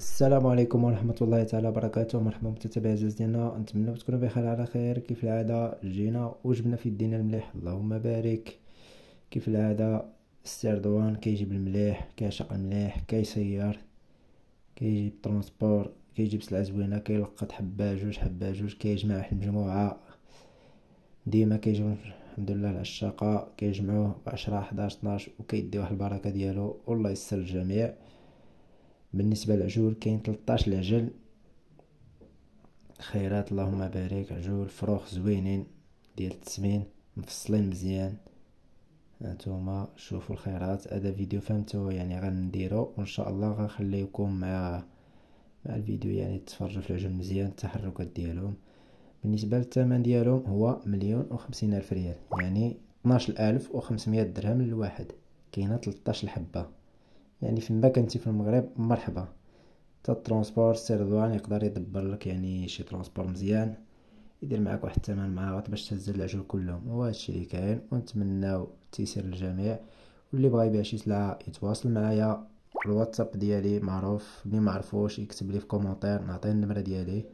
السلام عليكم ورحمة الله تعالى وبركاته. مرحبا متتبعي عزاز ديالنا نتمنى تكونوا بخير على خير. كيف العادة؟ جينا وجبنا في الدين المليح. اللهم بارك. كيف العادة؟ السي رضوان كيجيب المليح كيعشق المليح كيسير كيجيب transport كيجيب سلعة زوينة كيلقط حبة جوج حبة جوج كيجمع واحد المجموعة. ديما كيجيو الحمد لله العشاقة. كيجمعوه بعشرة حداش طناش وكيدي واحد البركة ديالو. والله يسر الجميع. بالنسبة للعجول كاين 13 العجل خيرات اللهم بارك. عجول فروخ زوينين ديال التسمين مفصلين مزيان. هانتوما شوفوا الخيرات. هذا فيديو فهمتو يعني غنديرو وإن شاء الله غنخليكم مع مع الفيديو يعني تفرجوا في العجل مزيان التحركات ديالهم. بالنسبة للثمن ديالهم هو مليون وخمسين ألف ريال يعني 12 ألف وخمسمية درهم للواحد كاينة 13 الحبة. يعني فيما كنتي في المغرب مرحبا. تا ال transport سي رضوان يقدر يدبر لك يعني شي transport مزيان يدير معاك واحد الثمن معاغط باش تهز العجول كلهم. هو هادشي اللي كاين ونتمناو التيسير للجميع. واللي بغا يبيع شي سلعة يتواصل معايا. الواتساب ديالي معروف. اللي معرفوش يكتب لي في commentaire نعطيه النمرة ديالي.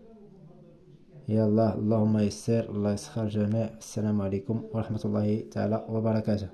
يلا اللهم يسر الله يسخر الجميع. السلام عليكم ورحمة الله تعالى وبركاته.